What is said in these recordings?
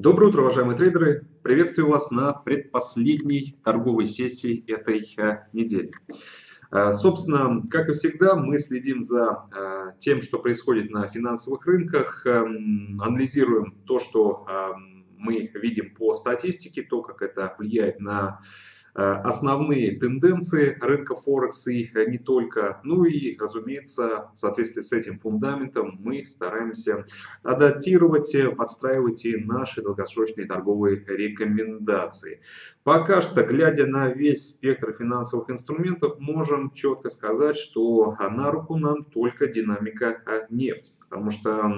Доброе утро, уважаемые трейдеры! Приветствую вас на предпоследней торговой сессии этой э, недели. Э, собственно, как и всегда, мы следим за э, тем, что происходит на финансовых рынках, эм, анализируем то, что эм, мы видим по статистике, то, как это влияет на основные тенденции рынка Форекс и не только. Ну и, разумеется, в соответствии с этим фундаментом мы стараемся адаптировать, подстраивать и наши долгосрочные торговые рекомендации. Пока что, глядя на весь спектр финансовых инструментов, можем четко сказать, что на руку нам только динамика нефти. Потому что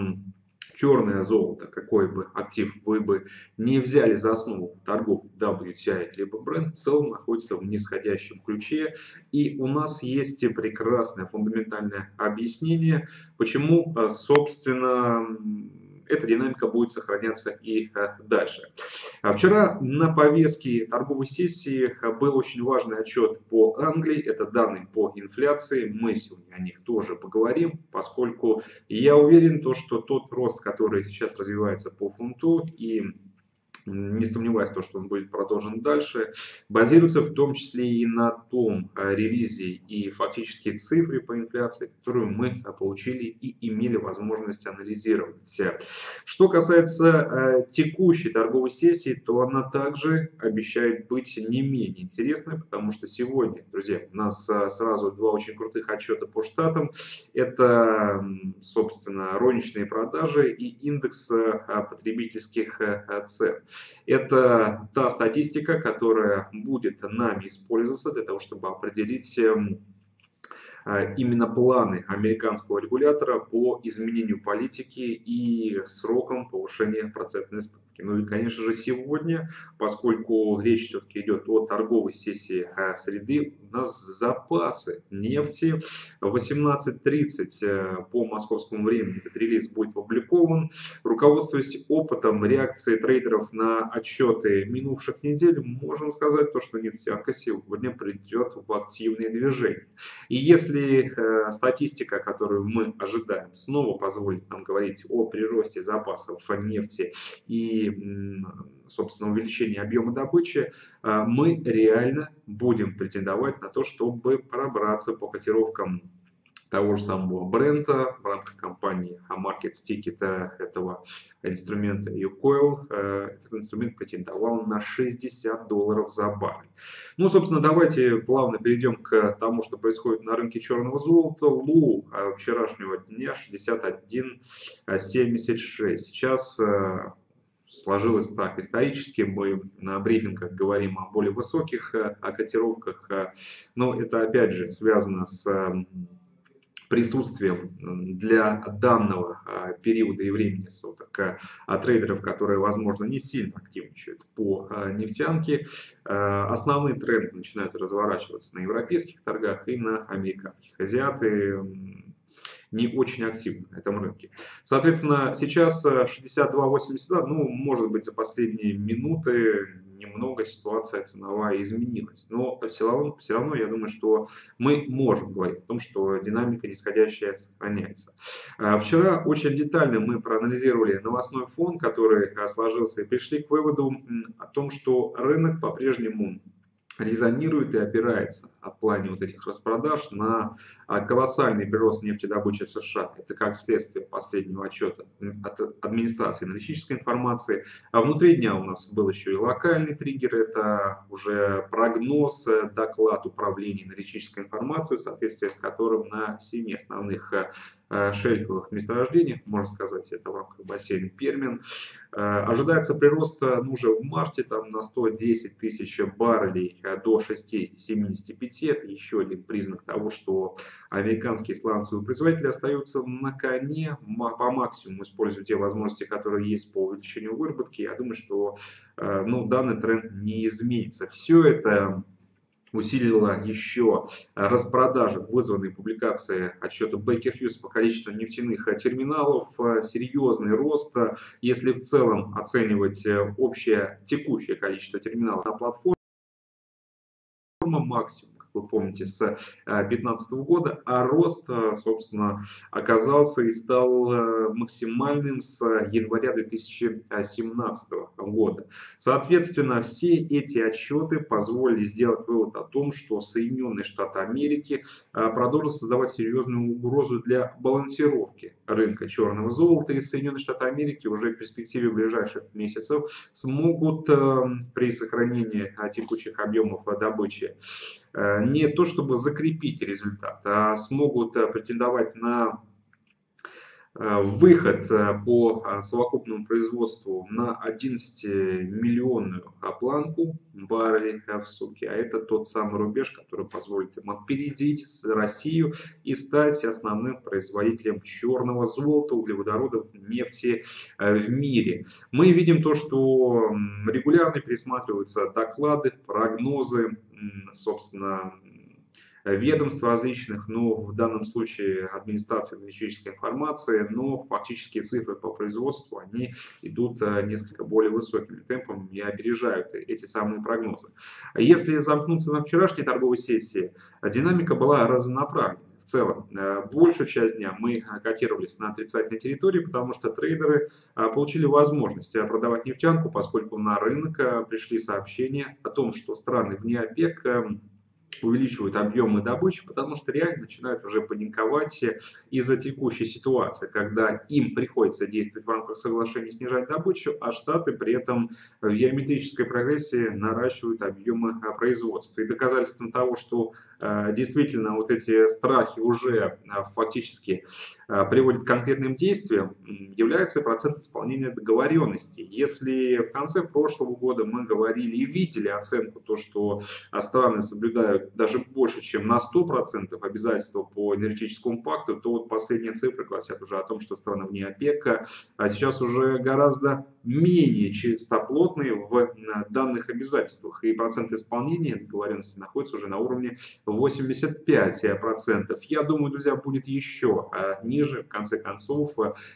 черное золото, какой бы актив вы бы не взяли за основу торгов WTI либо Brent, в целом находится в нисходящем ключе. И у нас есть прекрасное фундаментальное объяснение, почему, э, собственно, эта динамика будет сохраняться и э, дальше. А вчера на повестке торговой сессии был очень важный отчет по Англии. Это данные по инфляции. Мы сегодня о них тоже поговорим, поскольку я уверен, то, что тот рост, который сейчас развивается по фунту и не сомневаюсь, то, что он будет продолжен дальше, базируется в том числе и на том э, релизе и фактические цифры по инфляции, которую мы э, получили и имели возможность анализировать. Что касается э, текущей торговой сессии, то она также обещает быть не менее интересной, потому что сегодня, друзья, у нас сразу два очень крутых отчета по штатам. Это, собственно, розничные продажи и индекс потребительских цен. Это та статистика, которая будет нами использоваться для того, чтобы определить эм, именно планы американского регулятора по изменению политики и срокам повышения процентной ставки. Ну и, конечно же, сегодня, поскольку речь все-таки идет о торговой сессии а, среды, у нас запасы нефти 18.30 э, по московскому времени этот релиз будет опубликован. Руководствуясь опытом реакции трейдеров на отчеты минувших недель, можем сказать то, что нефтянка сегодня придет в активные движения. И если э, статистика, которую мы ожидаем, снова позволит нам говорить о приросте запасов нефти и собственно, увеличения объема добычи, а, мы реально будем претендовать на то, чтобы пробраться по котировкам того же самого бренда в рамках компании Market Ticket этого инструмента UCoil. Э, этот инструмент претендовал на 60 долларов за баррель. Ну, собственно, давайте плавно перейдем к тому, что происходит на рынке черного золота. Лу э, вчерашнего дня 61.76. Сейчас э, сложилось так исторически, мы на брифингах говорим о более высоких о котировках, но это опять же связано с присутствием для данного э, периода и времени суток а трейдеров, которые, возможно, не сильно активничают по нефтянке. Основные тренды начинают разворачиваться на европейских торгах и на американских. Азиаты не очень активны на этом рынке. Соответственно, сейчас 62.82, ну, может быть, за последние минуты немного ситуация ценовая изменилась. Но все равно, все равно я думаю, что мы можем говорить о том, что динамика нисходящая сохраняется. А, вчера очень детально мы проанализировали новостной фон, который сложился, и пришли к выводу о том, что рынок по-прежнему резонирует и опирается в плане вот этих распродаж на а, колоссальный прирост нефтедобычи в США. Это как следствие последнего отчета от администрации аналитической информации. А внутри дня у нас был еще и локальный триггер. Это уже прогноз, э, доклад управления аналитической информации, в соответствии с которым на семи основных э, шельфовых месторождениях, можно сказать, это в рамках бассейна Пермин. Ожидается прирост ну, уже в марте там, на 110 тысяч баррелей до 6,75 это еще один признак того, что американские сланцевые производители остаются на коне по максимуму, используя те возможности, которые есть по увеличению выработки. Я думаю, что э, ну, данный тренд не изменится. Все это усилила еще распродажи, вызванные публикацией отчета Baker Hughes по количеству нефтяных терминалов, серьезный рост. Если в целом оценивать общее текущее количество терминалов на платформе, максимум вы помните, с 2015 года, а рост, собственно, оказался и стал максимальным с января 2017 года. Соответственно, все эти отчеты позволили сделать вывод о том, что Соединенные Штаты Америки продолжат создавать серьезную угрозу для балансировки рынка черного золота, и Соединенные Штаты Америки уже в перспективе ближайших месяцев смогут при сохранении текущих объемов добычи э, не то чтобы закрепить результат, а смогут э, претендовать на Э, выход э, по э, совокупному производству на 11-миллионную планку баррелей в сутки, а это тот самый рубеж, который позволит им опередить Россию и стать основным производителем черного золота, углеводородов, нефти в мире. Мы видим то, что регулярно пересматриваются доклады, прогнозы, собственно, ведомств различных, но в данном случае администрация энергетической информации, но фактические цифры по производству, они идут э, несколько более высокими темпами и опережают эти самые прогнозы. Если замкнуться на вчерашней торговой сессии, динамика была разнонаправленной в целом. Э, большую часть дня мы котировались на отрицательной территории, потому что трейдеры э, получили возможность продавать нефтянку, поскольку на рынок пришли сообщения о том, что страны вне ОПЕК увеличивают объемы добычи, потому что реально начинают уже паниковать из-за текущей ситуации, когда им приходится действовать в рамках соглашения снижать добычу, а Штаты при этом в геометрической прогрессии наращивают объемы а, производства. И доказательством того, что э, действительно вот эти страхи уже э, фактически приводят к конкретным действиям, является процент исполнения договоренностей. Если в конце прошлого года мы говорили и видели оценку, то, что страны соблюдают даже больше, чем на 100% обязательства по энергетическому пакту, то вот последние цифры гласят уже о том, что страны вне ОПЕК а сейчас уже гораздо менее чистоплотные в данных обязательствах. И процент исполнения договоренности находится уже на уровне 85%. Я думаю, друзья, будет еще а, ниже. В конце концов,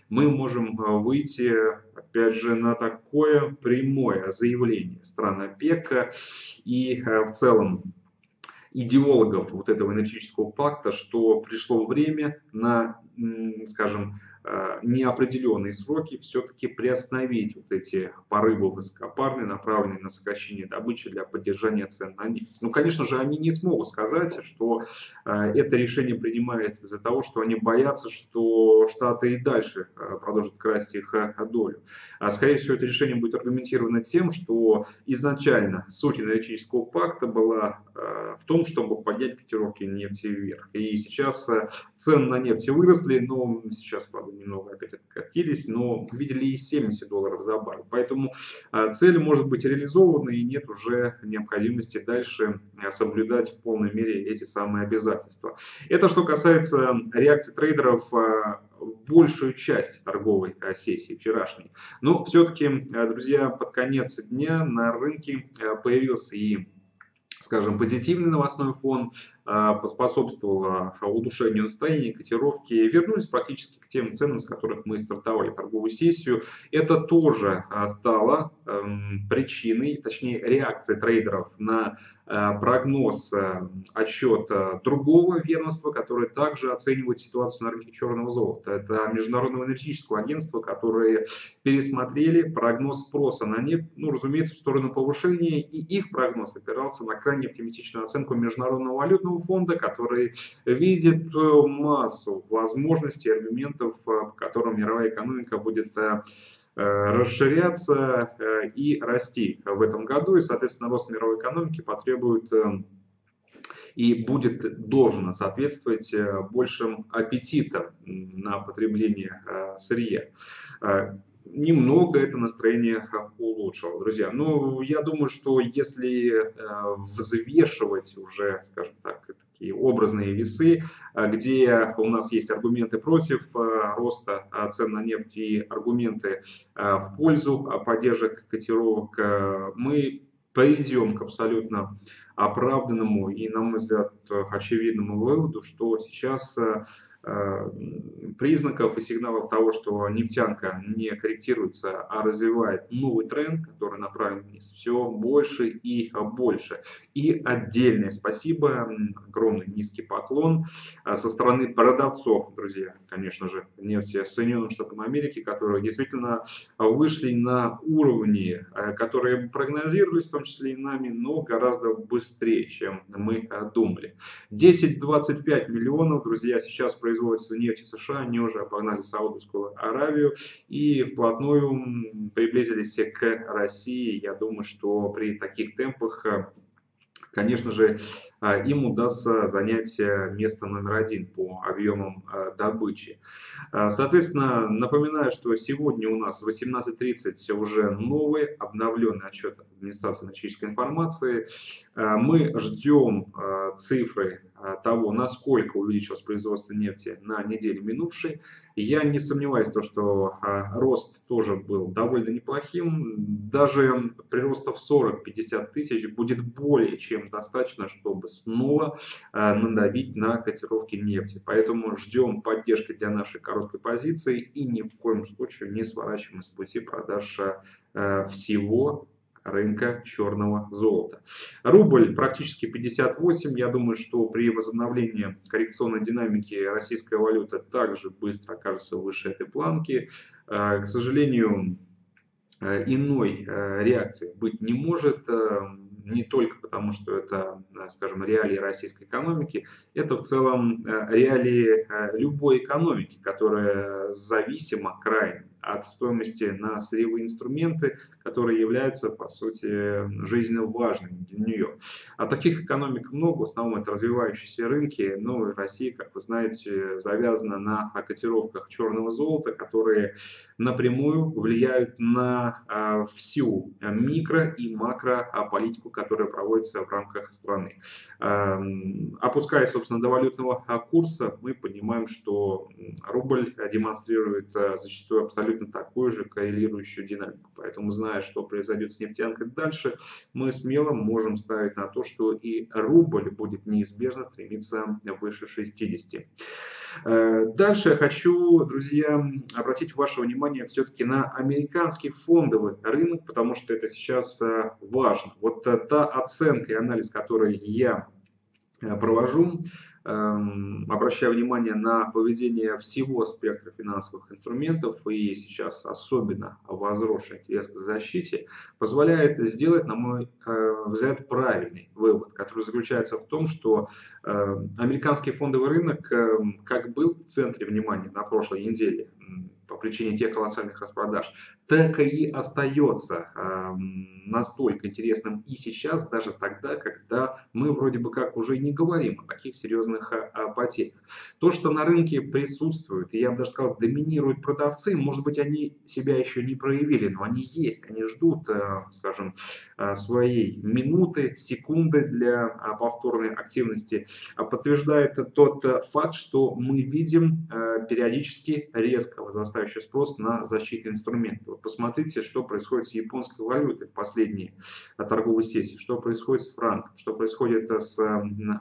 мы можем выйти, опять же, на такое прямое заявление стран ОПЕК и в целом идеологов вот этого энергетического пакта, что пришло время на, скажем, неопределенные сроки все-таки приостановить вот эти порывы высокопарные, направленные на сокращение добычи для поддержания цен на нефть. Ну, конечно же, они не смогут сказать, что э, это решение принимается из-за того, что они боятся, что Штаты и дальше э, продолжат красть их долю. А, скорее всего, это решение будет аргументировано тем, что изначально суть энергетического пакта была в том, чтобы поднять котировки нефти вверх. И сейчас цены на нефть выросли, но сейчас, правда, немного опять откатились, но видели и 70 долларов за баррель. Поэтому а, цель может быть реализована и нет уже необходимости дальше а, соблюдать в полной мере эти самые обязательства. Это что касается реакции трейдеров а, большую часть торговой сессии вчерашней. Но все-таки, друзья, под конец дня на рынке появился и скажем, позитивный новостной фон, поспособствовало улучшению настроения, котировки, вернулись практически к тем ценам, с которых мы стартовали торговую сессию. Это тоже а, стало эм, причиной, точнее реакцией трейдеров на а, прогноз отчета другого ведомства, которое также оценивает ситуацию на рынке черного золота. Это Международного энергетического агентства, которые пересмотрели прогноз спроса на нефть, ну, разумеется, в сторону повышения, и их прогноз опирался на крайне оптимистичную оценку Международного валютного пенсионного фонда, который видит э, массу возможностей, аргументов, э, по которым мировая экономика будет э, расширяться и расти в этом году. И, соответственно, рост мировой экономики потребует и будет должен соответствовать большим аппетитам на потребление сырья немного это настроение улучшило, друзья. Ну, я думаю, что если э, взвешивать уже, скажем так, такие образные весы, э, где у нас есть аргументы против э, роста цен на нефть и аргументы в пользу поддержек котировок, мы придем к абсолютно оправданному и, на мой взгляд, очевидному выводу, что сейчас Э, признаков и сигналов того, что нефтянка не корректируется, а развивает новый тренд, который направлен вниз, все больше и больше. И отдельное спасибо, огромный низкий поклон э, со стороны продавцов, друзья, конечно же, нефти Соединенных Штатов Америки, которые действительно вышли на уровни, э, которые прогнозировались, в том числе и нами, но гораздо быстрее, чем мы думали. 10-25 миллионов, друзья, сейчас происходит производства нефти США, они уже обогнали Саудовскую Аравию и вплотную приблизились к России. Я думаю, что при таких темпах конечно же, им удастся занять э, место номер один по объемам а, добычи. А, соответственно, напоминаю, что сегодня у нас в 18.30 уже новый обновленный отчет от администрации аналитической информации. Мы ждем цифры того, насколько увеличилось производство нефти на неделе минувшей. Я не сомневаюсь, то, что рост тоже был довольно неплохим. Даже прироста в 40-50 тысяч будет более чем достаточно, чтобы снова э, надавить на котировки нефти. Поэтому ждем поддержки для нашей короткой позиции и ни в коем случае не сворачиваем с пути продаж э, всего рынка черного золота. Рубль практически 58. Я думаю, что при возобновлении коррекционной динамики российская валюта также быстро окажется выше этой планки. Э, к сожалению, иной реакции быть не может не только потому, что это, скажем, реалии российской экономики, это в целом э, реалии э, любой экономики, которая зависима крайне от стоимости на сырьевые инструменты, которые являются, по сути, жизненно важными для нее. А таких экономик много, в основном это развивающиеся рынки, но Россия, как вы знаете, завязана на котировках черного золота, которые напрямую влияют на а, всю микро- и макрополитику, которая проводится в рамках страны. Опускаясь, собственно, до валютного курса, мы понимаем, что рубль демонстрирует а, зачастую абсолютно абсолютно такую же коррелирующую динамику. Поэтому, зная, что произойдет с нефтянкой дальше, мы смело можем ставить на то, что и рубль будет неизбежно стремиться выше 60. Э, дальше я хочу, друзья, обратить ваше внимание все-таки на американский фондовый рынок, потому что это сейчас э, важно. Вот э, та оценка и анализ, который я провожу, обращая внимание на поведение всего спектра финансовых инструментов и сейчас особенно возросший интерес к защите, позволяет сделать, на мой э, взгляд, правильный вывод, который заключается в том, что э, американский фондовый рынок эм, как был в центре внимания на прошлой неделе, по причине тех колоссальных распродаж, так и остается э, настолько интересным и сейчас, даже тогда, когда мы вроде бы как уже не говорим о таких серьезных э, потерях. То, что на рынке присутствует, и я бы даже сказал, доминируют продавцы, может быть, они себя еще не проявили, но они есть, они ждут, э, скажем, э, своей минуты, секунды для э, повторной активности. Подтверждает тот э, факт, что мы видим э, периодически резко возрастающий нарастающий спрос на защитные инструменты. Вот посмотрите, что происходит с японской валютой в последние э, торговые сессии, что происходит с франком, что происходит э, с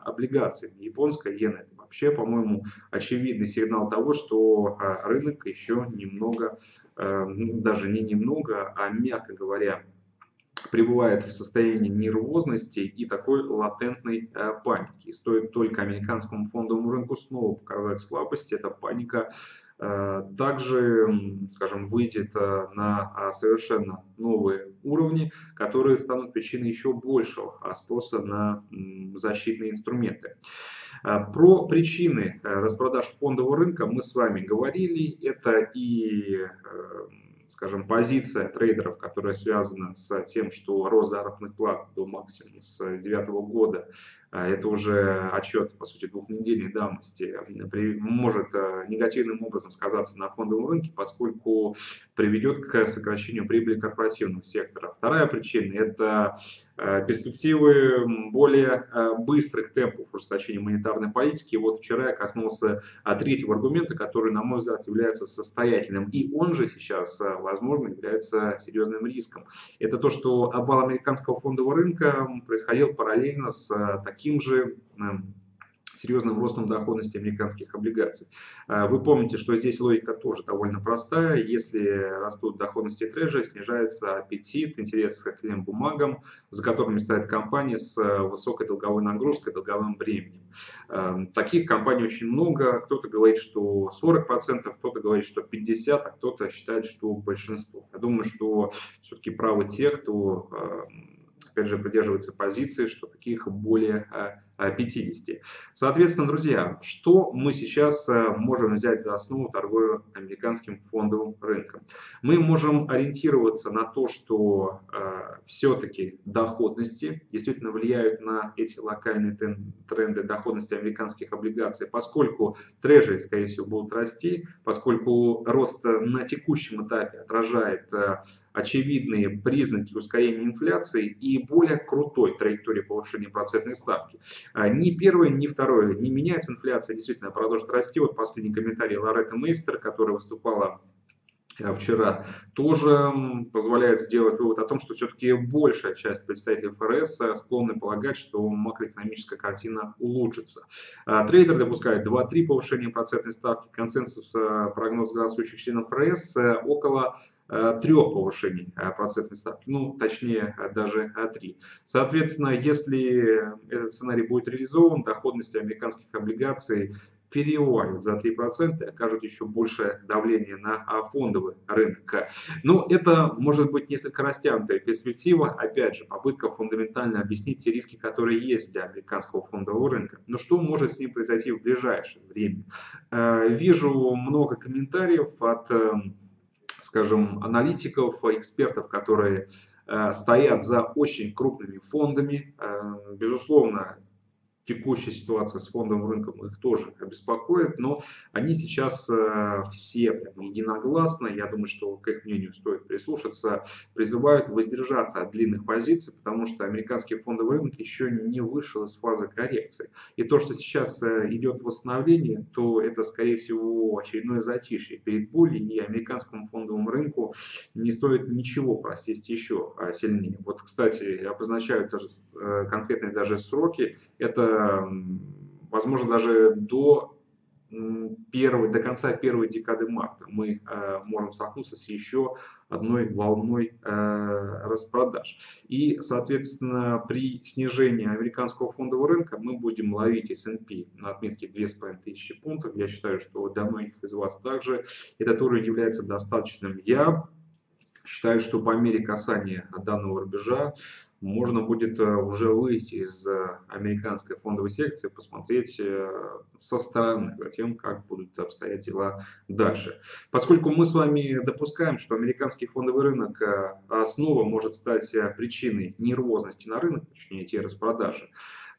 облигациями. Японская иена это вообще, по-моему, очевидный сигнал того, что э, рынок еще немного, ну, даже не немного, а мягко говоря, пребывает в состоянии нервозности и такой латентной э, паники. И стоит только американскому фондовому рынку снова показать слабости, эта паника также, скажем, выйдет э, на а, совершенно новые уровни, которые станут причиной еще большего спроса на защитные инструменты. Э, про причины распродаж фондового рынка мы с вами говорили. Это и скажем, позиция трейдеров, которая связана с тем, что рост заработных плат до максимума с 2009 года это уже отчет, по сути, двухнедельной давности, может э, негативным образом сказаться на фондовом рынке, поскольку приведет к сокращению прибыли корпоративного сектора. Вторая причина – это перспективы более э, быстрых темпов ужесточения монетарной политики. И вот вчера я коснулся третьего аргумента, который, на мой взгляд, является состоятельным. И он же сейчас, возможно, является серьезным риском. Это то, что обвал американского фондового рынка происходил параллельно с таким таким же серьезным ростом доходности американских облигаций. А, вы помните, что здесь логика тоже довольно простая. Если растут доходности трежа, снижается аппетит, интерес к клиентам бумагам, за которыми стоят компании с высокой долговой нагрузкой, долговым бременем. А, таких компаний очень много. Кто-то говорит, что 40%, кто-то говорит, что 50%, а кто-то считает, что большинство. Я думаю, что все-таки правы те, кто а, опять же, придерживается позиции, что таких более 50. Соответственно, друзья, что мы сейчас э, можем взять за основу торговли американским фондовым рынком? Мы можем ориентироваться на то, что э, все-таки доходности действительно влияют на эти локальные тренды доходности американских облигаций, поскольку трежери, скорее всего, будут расти, поскольку рост на текущем этапе отражает э, очевидные признаки ускорения инфляции и более крутой траектории повышения процентной ставки. А, ни первое, ни второе не меняется. Инфляция действительно продолжит расти. Вот последний комментарий Лоретты Мейстер, которая выступала э, вчера, тоже позволяет сделать вывод о том, что все-таки большая часть представителей ФРС э, склонны полагать, что макроэкономическая картина улучшится. А, трейдер допускает 2-3 повышения процентной ставки. Консенсус прогноз голосующих членов ФРС около трех повышений э, процентной ставки, ну, точнее, э, даже три. Соответственно, если этот сценарий будет реализован, доходность американских облигаций перевалит за 3% и окажет еще большее давление на фондовый рынок. Но это может быть несколько растянутая перспектива, опять же, попытка фундаментально объяснить те риски, которые есть для американского фондового рынка. Но что может с ним произойти в ближайшее время? Вижу много комментариев от скажем, аналитиков, экспертов, которые э, стоят за очень крупными фондами. Э, безусловно, текущая ситуация с фондовым рынком их тоже беспокоит, но они сейчас э, все единогласно, я думаю, что к их мнению стоит прислушаться, призывают воздержаться от длинных позиций, потому что американский фондовый рынок еще не вышел из фазы коррекции. И то, что сейчас э, идет восстановление, то это, скорее всего, очередное затишье перед булей, и американскому фондовому рынку не стоит ничего просесть еще а, сильнее. Вот, кстати, обозначают даже э, конкретные даже сроки. Это возможно, даже до, первой, до конца первой декады марта мы э, можем столкнуться с еще одной волной э, распродаж. И, соответственно, при снижении американского фондового рынка мы будем ловить S&P на отметке 2500 пунктов. Я считаю, что для многих из вас также этот уровень является достаточным. Я считаю, что по мере касания данного рубежа можно будет э, уже выйти из э, американской фондовой секции, посмотреть э, со стороны за тем, как будут обстоять дела дальше. Поскольку мы с вами допускаем, что американский фондовый рынок снова может стать причиной нервозности на рынок, точнее те распродажи,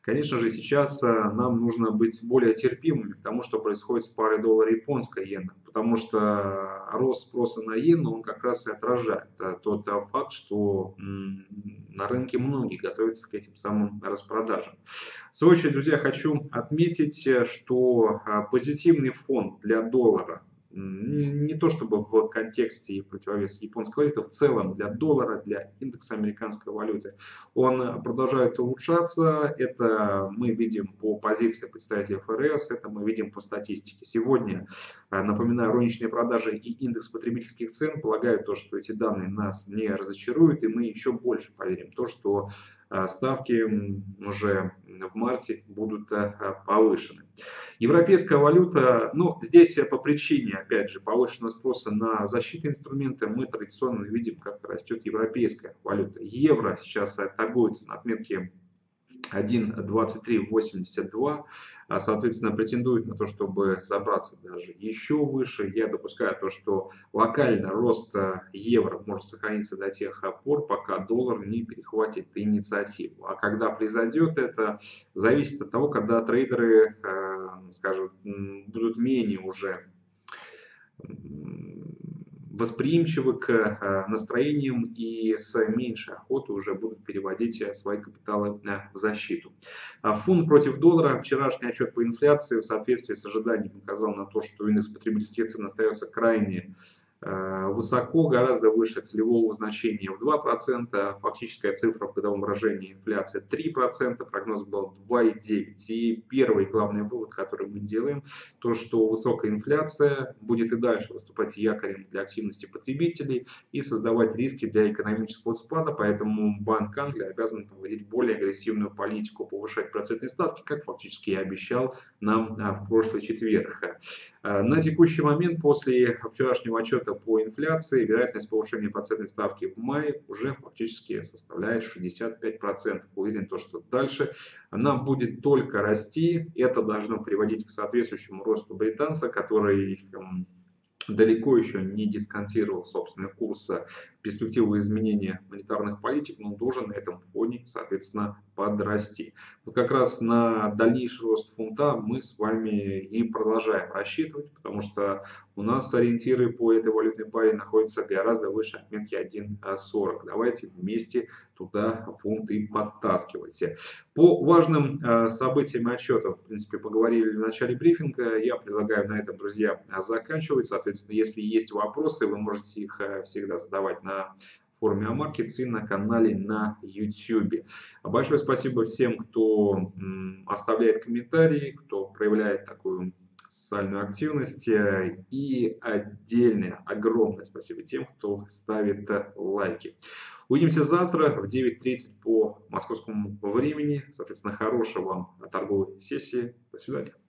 Конечно же, сейчас э, нам нужно быть более терпимыми к тому, что происходит с парой доллара японской иены, потому что рост спроса на иену, он как раз и отражает э, тот э, факт, что на рынке многие готовятся к этим самым распродажам. В свою очередь, друзья, хочу отметить, что позитивный фон для доллара не то чтобы в контексте и противовес японской валюты, в целом для доллара, для индекса американской валюты, он продолжает улучшаться. Это мы видим по позиции представителей ФРС, это мы видим по статистике. Сегодня, э, напоминаю, розничные продажи и индекс потребительских цен полагают то, что эти данные нас не разочаруют, и мы еще больше поверим то, что ставки уже в марте будут э, повышены. Европейская валюта, ну, здесь по причине, опять же, повышенного спроса на защитные инструменты, мы традиционно видим, как растет европейская валюта. Евро сейчас торгуется на отметке 1.2382, а, соответственно, претендует на то, чтобы забраться даже еще выше. Я допускаю то, что локально рост евро может сохраниться до тех пор, пока доллар не перехватит инициативу. А когда произойдет это, зависит от того, когда трейдеры, э, скажем, будут менее уже восприимчивы к э, настроениям и с меньшей охотой уже будут переводить э, свои капиталы э, в защиту. А фунт против доллара. Вчерашний отчет по инфляции в соответствии с ожиданиями указал на то, что индекс потребительских цен остается крайне высоко, гораздо выше целевого значения в 2%, фактическая цифра в годовом выражении инфляция 3%, прогноз был 2,9%. И первый главный вывод, который мы делаем, то что высокая инфляция будет и дальше выступать якорем для активности потребителей и создавать риски для экономического спада, поэтому Банк Англии обязан проводить более агрессивную политику, повышать процентные ставки, как фактически и обещал нам а, в прошлый четверг. Э, на текущий момент, после вчерашнего отчета по инфляции, вероятность повышения процентной ставки в мае уже фактически составляет 65%. Уверен, то, что дальше она будет только расти. Это должно приводить к соответствующему росту британца, который эм, далеко еще не дисконтировал собственный курс перспективы изменения монетарных политик, но должен на этом фоне, соответственно, подрасти. Вот как раз на дальнейший рост фунта мы с вами и продолжаем рассчитывать, потому что у нас ориентиры по этой валютной паре находятся гораздо выше отметки 1.40. Давайте вместе туда фунт и подтаскивать. По важным э, событиям отчета, в принципе, поговорили в начале брифинга. Я предлагаю на этом, друзья, заканчивать. Соответственно, если есть вопросы, вы можете их э, всегда задавать на на форуме AMarkets и на канале на YouTube. Большое спасибо всем, кто оставляет комментарии, кто проявляет такую социальную активность. И отдельное, огромное спасибо тем, кто ставит лайки. Увидимся завтра в 9.30 по московскому времени. Соответственно, хорошего вам торговой сессии. До свидания.